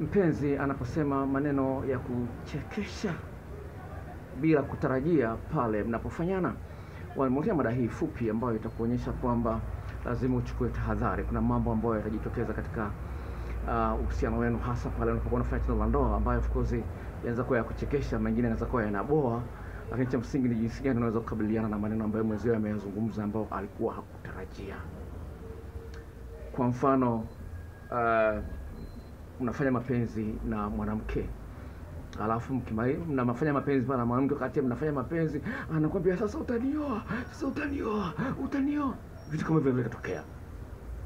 mpenzi anaposema maneno ya kuchekesha bila kutarajia pale mnapofanyana. Wameongea mada hii fupi ambayo itakuonyesha kwamba lazima uchukue tahadhari. Kuna mambo ambayo yatajitokeza katika uhusiano uh, wenu, hasa pale unapokuwa unafanya tendo la ndoa, ambayo of course yanaweza kuwa ya kuchekesha, mengine yanaweza kuwa yanaboa, lakini cha msingi ni jinsi gani unaweza kukabiliana na maneno ambayo mwenzio ameyazungumza ambayo alikuwa hakutarajia. Kwa mfano uh, mnafanya mapenzi na mwanamke alafu mnafanya mapenzi na mwanamke, wakati mnafanya mapenzi anakwambia sasa utanioa, sasa utanioa, utanioa, vitu kama hivyo vikatokea.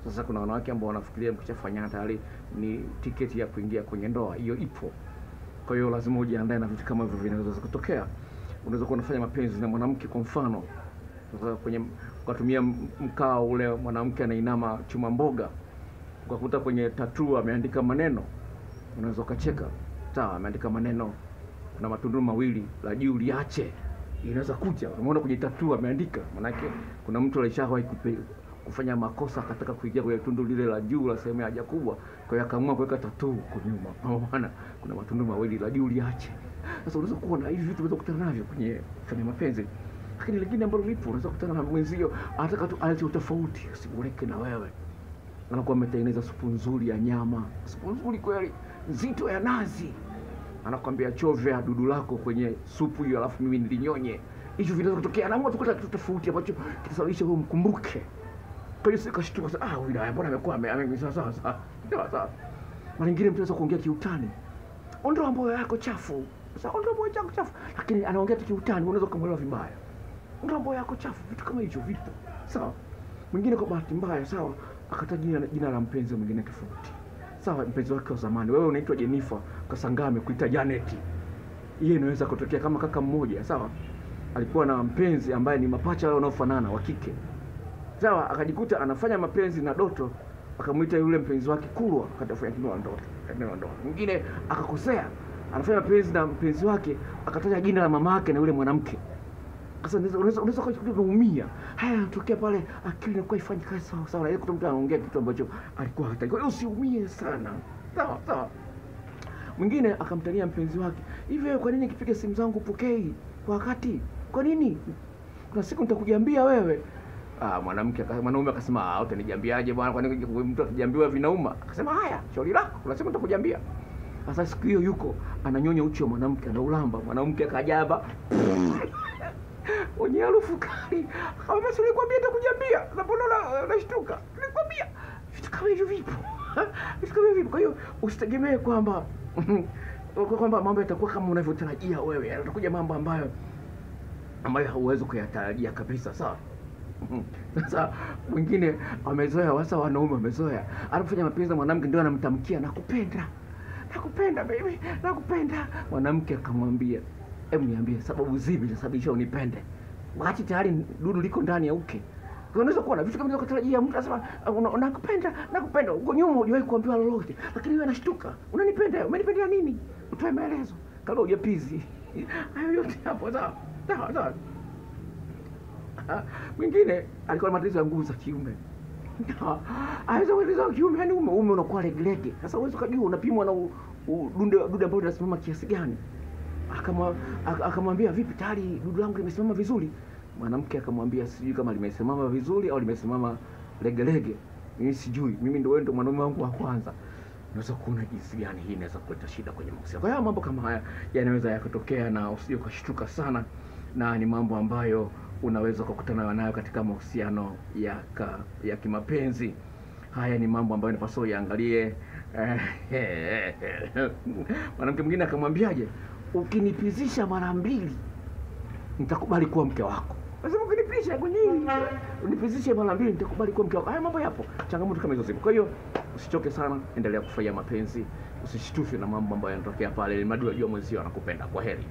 Sasa kuna wanawake ambao wanafikiria mkishafanyana tayari ni tiketi ya kuingia kwenye ndoa, hiyo ipo. Kwa hiyo lazima ujiandae na vitu kama hivyo vinaweza kutokea. Unaweza kuwa unafanya mapenzi na mwanamke, kwa mfano kwenye ukatumia mkao ule, mwanamke anainama chuma mboga, ukakuta kwenye tatuu ameandika maneno, unaweza ukacheka. Sawa, ameandika maneno, kuna matundu mawili, la juu liache, inaweza kuja. Unaona kwenye tatuu ameandika, manake kuna mtu alishawahi kufanya makosa akataka kuingia kwenye tundu lile la juu la sehemu ya haja kubwa, kwa hiyo akaamua kuweka tatuu huko nyuma, maana kuna matundu mawili, la juu liache. Sasa unaweza kuona hivi vitu unaweza kukutana navyo kwenye kwenye mapenzi, lakini lingine ambalo lipo, unaweza kukutana na mwenzio anataka tu alete utofauti, usiboreke na wewe anakuwa ametengeneza supu nzuri ya nyama, supu nzuri kweli, nzito ya nazi, anakwambia chovya dudu lako kwenye supu hiyo, alafu mimi nilinyonye. Hicho vinaweza kutokea, anaamua tu kuleta kitu tofauti ambacho kitasababisha wewe mkumbuke. Kwa hiyo sikashtuka sasa, ah, huyu mbona amekuwa ame sawa sawa sawa sawa. Mara nyingine mtu anaweza kuongea kiutani, ondoa moyo yako chafu, sasa ondoa moyo yako chafu, lakini anaongea tu kiutani, unaweza kumwelewa vibaya. Ondoa moyo yako chafu, vitu kama hicho vipo, sawa. Mwingine kwa bahati mbaya, sawa, akataja jina, la mpenzi mwingine tofauti, sawa, mpenzi wake wa zamani. Wewe unaitwa Jenifa, kasangaa amekuita Janet. Hiyo inaweza kutokea kama kaka mmoja, sawa, alikuwa na mpenzi ambaye ni mapacha wale wanaofanana wa kike, sawa, akajikuta anafanya mapenzi na Doto, akamwita yule mpenzi wake Kulwa, akatafanya tendo ndoto la ndoa. Mwingine akakosea, anafanya mapenzi na mpenzi wake, akataja jina la mama yake na yule mwanamke sasa unaweza kuwa unaumia. Haya yanatokea pale, akili inakuwa ifanye kazi sawa sawa, kuta mtu anaongea kitu ambacho alikuwa. Kwa hiyo usiumie sana, sawa sawa. Mwingine akamtania mpenzi wake, hivi wewe, kwa nini kipiga simu zangu upokei kwa wakati? Kwa nini? Kuna siku nitakujiambia wewe. Ah, mwanamke mwanaume akasema, ah, utanijiambiaje bwana? Kwani mtu akijiambiwa vinauma? Akasema, haya, shauri lako, kuna siku nitakujiambia. Sasa siku hiyo yuko ananyonya uchi wa mwanamke, anaulamba, mwanamke akajaba wenye harufu kali. Kama si nilikwambia nitakujiambia. na mbona una- unashtuka? Nilikwambia. Vitu kama hivyo vipo. Vitu kama hivyo. Kwa hiyo usitegemee kwamba kwa kwamba mambo yatakuwa kama unavyotarajia wewe. Yatakuja mambo ambayo ambayo hauwezi kuyatarajia kabisa, sawa? Sasa mwingine amezoea, wasa wanaume wamezoea, anafanya mapenzi na mwanamke ndio anamtamkia nakupenda, nakupenda baby, nakupenda. Mwanamke akamwambia, hebu niambie sababu zipi zinasababisha unipende, wakati tayari dudu liko ndani ya uke. Unaweza kuwa na vitu kama hivyo kutarajia mtu anasema "Una- nakupenda, nakupenda, uko nyuma hujawahi kuambiwa lolote, lakini wewe anashtuka, unanipenda, umenipendea nini? Utoe maelezo kabla hujapizi. Hayo yote hapo, sawa sawa sawa. Ah, mwingine alikuwa na matatizo ya nguvu za kiume aweza ya kiume, yani ume ume unakuwa legelege. Sasa uwezo kujua unapimwa na dude ambalo linasimama kiasi gani. Akamwambia vipi, tayari dudu langu limesimama vizuri? Mwanamke akamwambia sijui kama limesimama vizuri au limesimama legelege, mimi sijui, mimi ndo wewe mwanaume wangu wa kwanza. Unaweza kuona jinsi gani hii inaweza kuleta shida kwenye mahusiano. Kwa hiyo mambo kama haya yanaweza yakatokea, na usije ukashtuka sana, na ni mambo ambayo unaweza kukutana nayo katika mahusiano ya ka, ya kimapenzi. Haya ni mambo ambayo inapaswa uyaangalie. Mwanamke mwingine akamwambiaje, ukinipizisha mara mbili nitakubali kuwa mke wako. Nasema ukinipisha kwenye unipizishe mara mbili nitakubali kuwa mke wako. Haya mambo yapo, changamoto kama hizo zipo. Kwa hiyo usichoke sana, endelea kufurahia mapenzi, usishtushwe na mambo ambayo yanatokea pale, ili mradi unajua mwenzio anakupenda. Kwa heri.